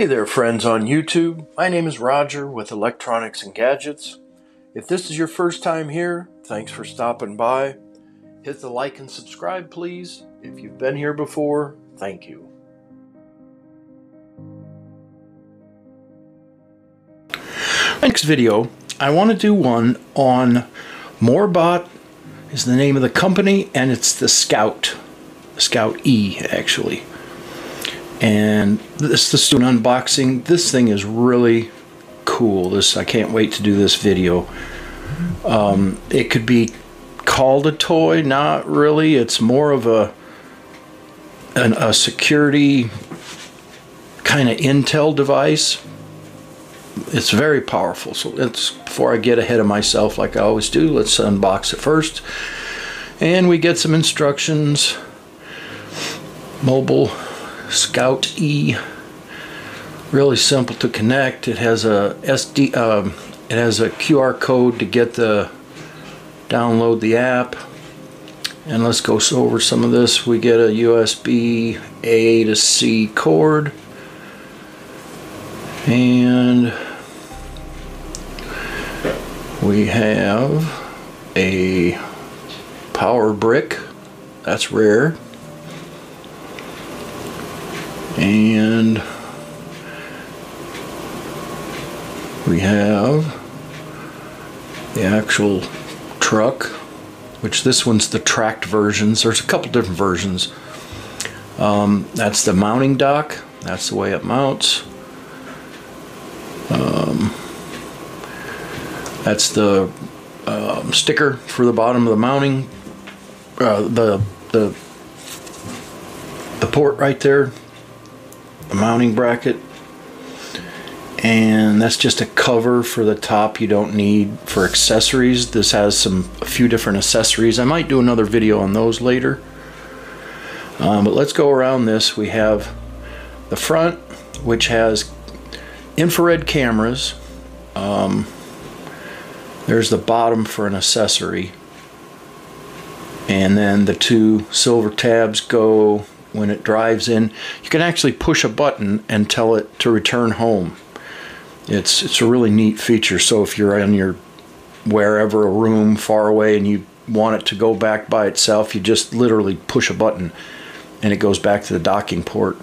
Hey there, friends on YouTube. My name is Roger with Electronics and Gadgets. If this is your first time here, thanks for stopping by. Hit the like and subscribe, please. If you've been here before, thank you. Next video, I want to do one on Moorebot is the name of the company and it's the Scout. Scout E, actually and this is an unboxing this thing is really cool. This I can't wait to do this video. Um, it could be called a toy not really. It's more of a an, a security kind of intel device. It's very powerful so let's before I get ahead of myself like I always do let's unbox it first. And we get some instructions. Mobile Scout E. Really simple to connect. It has a SD. Um, it has a QR code to get the download the app. And let's go over some of this. We get a USB A to C cord. And we have a power brick. That's rare and we have the actual truck which this one's the tracked versions. There's a couple different versions. Um, that's the mounting dock. That's the way it mounts. Um, that's the um, sticker for the bottom of the mounting uh, the the the port right there mounting bracket. And that's just a cover for the top you don't need for accessories. This has some a few different accessories. I might do another video on those later. Um, but let's go around this. We have the front which has infrared cameras. Um, there's the bottom for an accessory. And then the two silver tabs go when it drives in. You can actually push a button and tell it to return home. It's it's a really neat feature. So if you're in your wherever a room far away and you want it to go back by itself, you just literally push a button and it goes back to the docking port.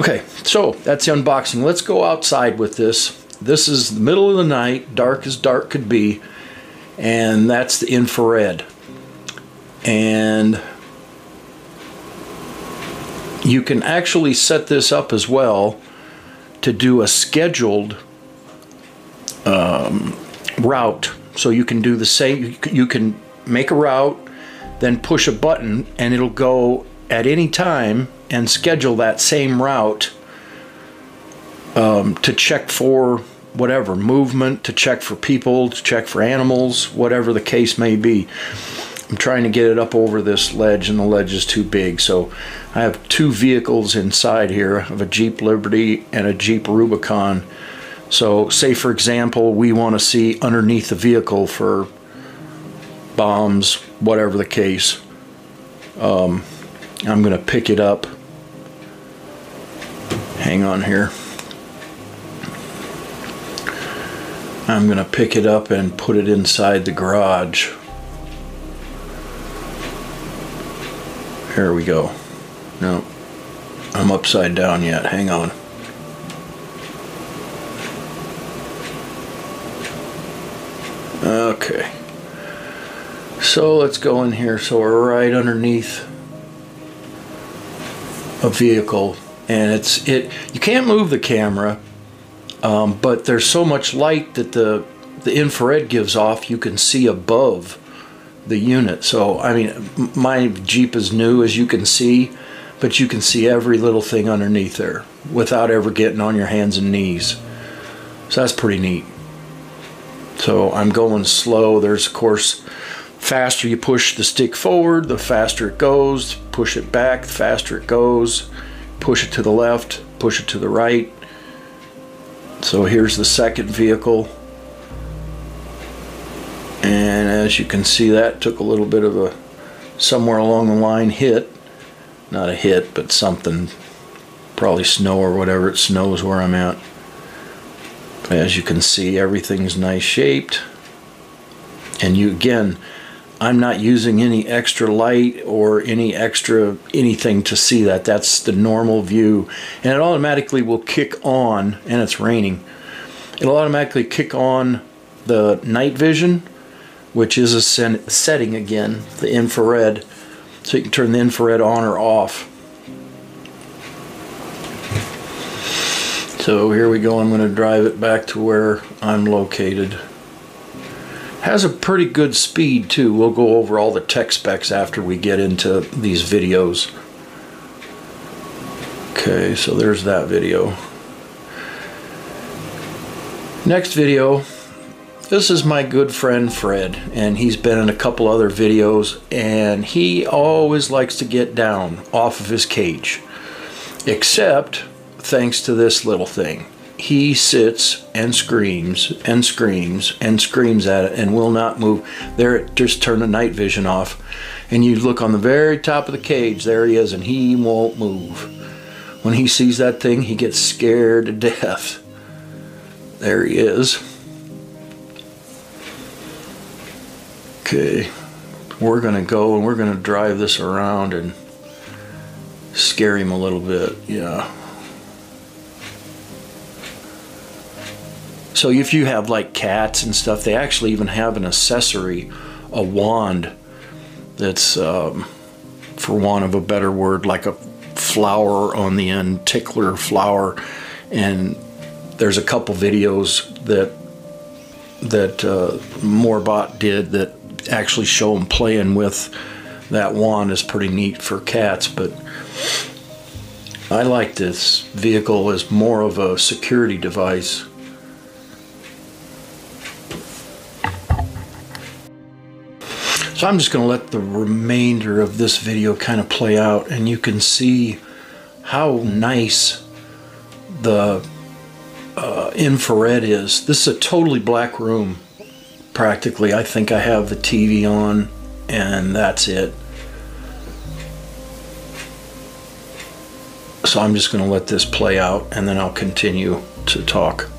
Okay, so that's the unboxing. Let's go outside with this. This is the middle of the night, dark as dark could be, and that's the infrared. And you can actually set this up as well to do a scheduled um, route. So you can do the same, you can make a route, then push a button, and it'll go at any time and schedule that same route um, to check for whatever movement, to check for people, to check for animals, whatever the case may be. I'm trying to get it up over this ledge and the ledge is too big. So I have two vehicles inside here of a Jeep Liberty and a Jeep Rubicon. So say for example we want to see underneath the vehicle for bombs whatever the case um, I'm gonna pick it up. Hang on here. I'm gonna pick it up and put it inside the garage Here we go. No, I'm upside down yet. Hang on. Okay. So let's go in here. So we're right underneath a vehicle and it's it you can't move the camera um, but there's so much light that the the infrared gives off you can see above the unit. So, I mean, my Jeep is new as you can see, but you can see every little thing underneath there without ever getting on your hands and knees. So that's pretty neat. So I'm going slow. There's, of course, faster you push the stick forward, the faster it goes. Push it back, the faster it goes. Push it to the left, push it to the right. So here's the second vehicle as you can see that took a little bit of a somewhere along the line hit not a hit but something probably snow or whatever. It snows where I'm at. As you can see, everything's nice shaped. And you again, I'm not using any extra light or any extra anything to see that. That's the normal view. And it automatically will kick on, and it's raining. It'll automatically kick on the night vision, which is a setting again, the infrared. So you can turn the infrared on or off. So here we go. I'm going to drive it back to where I'm located. Has a pretty good speed too. We'll go over all the tech specs after we get into these videos. Okay, so there's that video. Next video, this is my good friend Fred, and he's been in a couple other videos, and he always likes to get down off of his cage. Except thanks to this little thing. He sits and screams and screams and screams at it and will not move. There, just turn the night vision off. And you look on the very top of the cage, there he is, and he won't move. When he sees that thing, he gets scared to death. There he is. Okay, we're to go and we're to drive this around and scare him a little bit. Yeah. So if you have like cats and stuff, they actually even have an accessory, a wand that's, um, for want of a better word, like a flower on the end, tickler flower. And there's a couple videos that that uh, did that actually show them playing with that wand is pretty neat for cats. But I like this vehicle as more of a security device So I'm just going to let the remainder of this video kind of play out and you can see how nice the uh, infrared is. This is a totally black room practically. I think I have the TV on and that's it. So I'm just going to let this play out and then I'll continue to talk.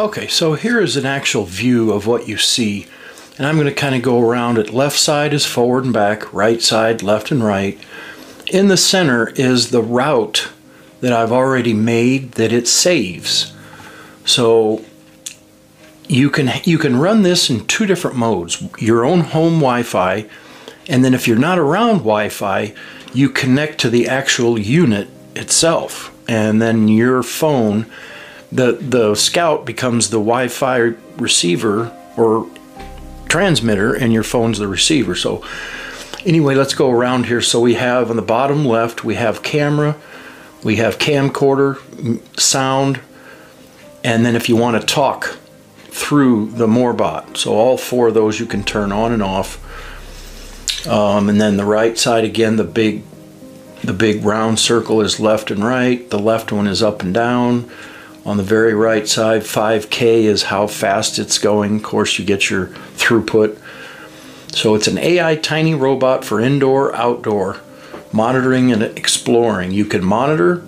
Okay, so here is an actual view of what you see. And I'm going to kind of go around it. Left side is forward and back, right side, left and right. In the center is the route that I've already made that it saves. So you can you can run this in two different modes. Your own home Wi-Fi, and then if you're not around Wi-Fi, you connect to the actual unit itself. And then your phone the the scout becomes the Wi-Fi receiver or transmitter and your phone's the receiver. So anyway let's go around here. So we have on the bottom left we have camera we have camcorder sound and then if you want to talk through the Moorebot so all four of those you can turn on and off. Um, and then the right side again the big the big round circle is left and right. The left one is up and down on the very right side, 5K is how fast it's going. Of course, you get your throughput. So it's an AI tiny robot for indoor, outdoor, monitoring and exploring. You can monitor,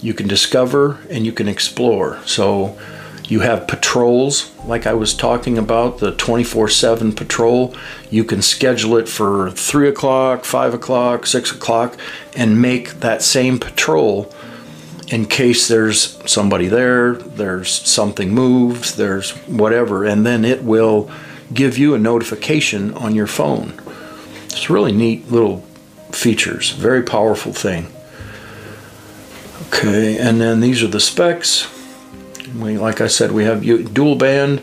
you can discover, and you can explore. So you have patrols, like I was talking about, the 24 7 patrol. You can schedule it for 3 o'clock, 5 o'clock, 6 o'clock, and make that same patrol in case there's somebody there, there's something moved, there's whatever, and then it will give you a notification on your phone. It's really neat little features, very powerful thing. Okay, and then these are the specs. We, like I said, we have dual band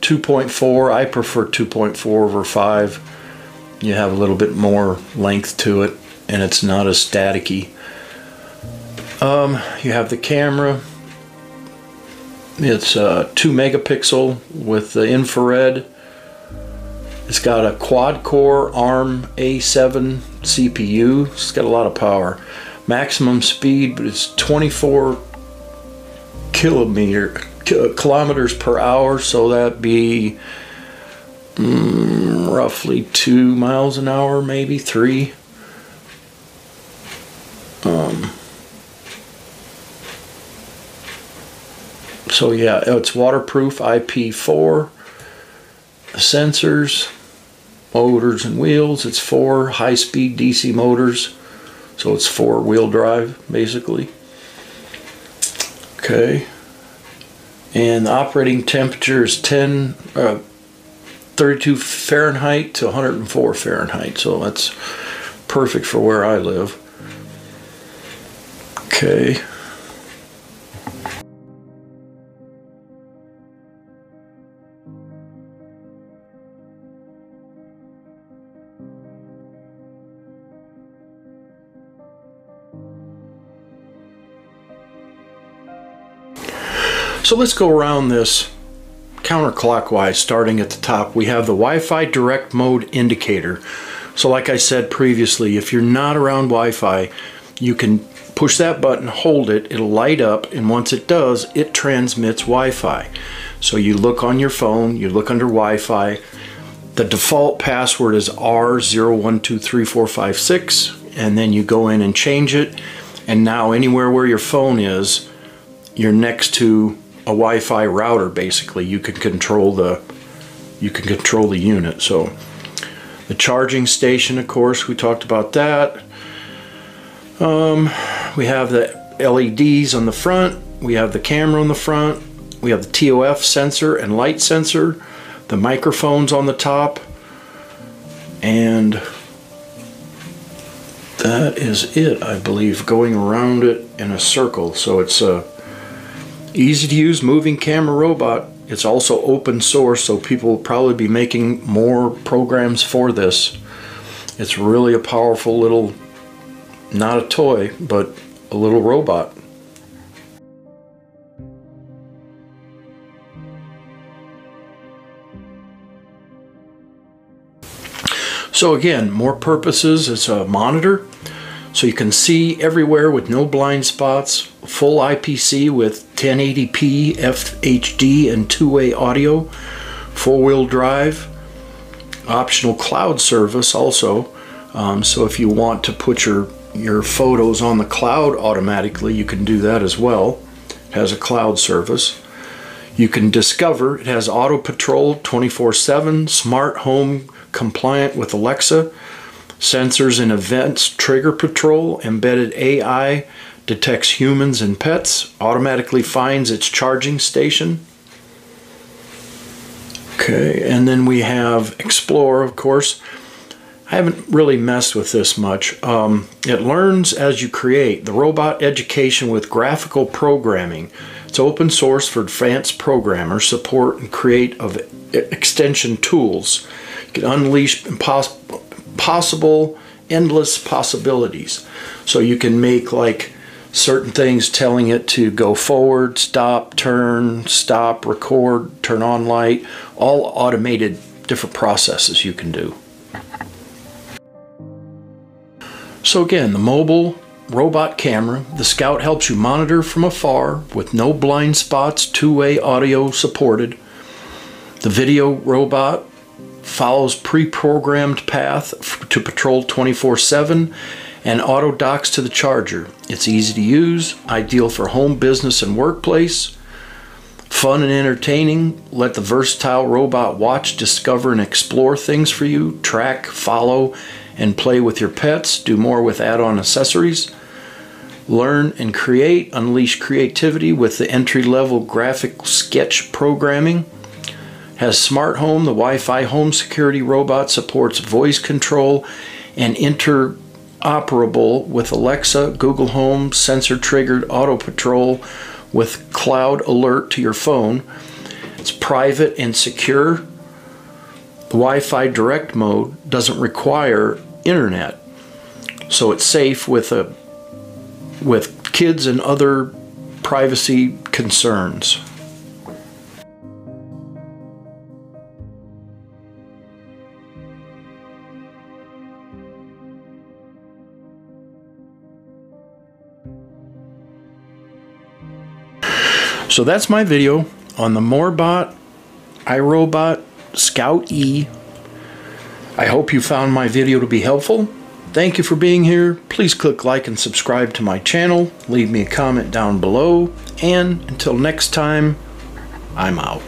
2.4. I prefer 2.4 over 5. You have a little bit more length to it, and it's not as staticky. Um, you have the camera, It's uh, 2 megapixel with the infrared. It's got a quad core ARM A7 CPU. It's got a lot of power. Maximum speed, but it's 24 kilometer kilometers per hour, so that'd be mm, roughly two miles an hour, maybe three. Um, so yeah, it's waterproof IP4 sensors, motors and wheels. It's four high-speed DC motors, so it's four-wheel drive basically. Okay. And the operating temperature is 10, uh, 32 Fahrenheit to 104 Fahrenheit. So that's perfect for where I live. Okay. So let's go around this counterclockwise starting at the top. We have the Wi-Fi direct mode indicator. So like I said previously, if you're not around Wi-Fi, you can push that button, hold it, it'll light up, and once it does, it transmits Wi-Fi. So you look on your phone, you look under Wi-Fi, the default password is R0123456, and then you go in and change it, and now anywhere where your phone is, you're next to a Wi-Fi router basically. You can control the you can control the unit. So the charging station, of course, we talked about that. Um, we have the LEDs on the front. We have the camera on the front. We have the TOF sensor and light sensor. The microphones on the top. And that is it, I believe, going around it in a circle. So it's a Easy to use moving camera robot. It's also open source, so people will probably be making more programs for this. It's really a powerful little, not a toy, but a little robot. So again, more purposes. It's a monitor, so you can see everywhere with no blind spots, full IPC with 1080p FHD and two-way audio, four-wheel drive, optional cloud service also. Um, so if you want to put your, your photos on the cloud automatically, you can do that as well. It has a cloud service. You can discover, it has auto patrol 24-7, smart home compliant with Alexa, Sensors and events trigger patrol, embedded AI detects humans and pets, automatically finds its charging station. Okay, and then we have Explore, of course. I haven't really messed with this much. Um, it learns as you create. The robot education with graphical programming. It's open source for advanced programmers, support and create of extension tools. You can unleash impossible possible, endless possibilities. So you can make like certain things telling it to go forward, stop, turn, stop, record, turn on light, all automated different processes you can do. So again, the mobile robot camera, the Scout helps you monitor from afar with no blind spots, two-way audio supported. The video robot follows pre-programmed path to patrol 24-7 and auto docks to the charger. It's easy to use, ideal for home, business, and workplace. Fun and entertaining. Let the versatile robot watch, discover, and explore things for you. Track, follow, and play with your pets. Do more with add-on accessories. Learn and create. Unleash creativity with the entry-level graphic sketch programming has smart home. The Wi-Fi home security robot supports voice control and interoperable with Alexa, Google Home, sensor-triggered auto patrol with cloud alert to your phone. It's private and secure. The Wi-Fi direct mode doesn't require internet. So it's safe with a with kids and other privacy concerns. So that's my video on the Moorebot iRobot Scout E. I hope you found my video to be helpful. Thank you for being here. Please click like and subscribe to my channel. Leave me a comment down below. And until next time, I'm out.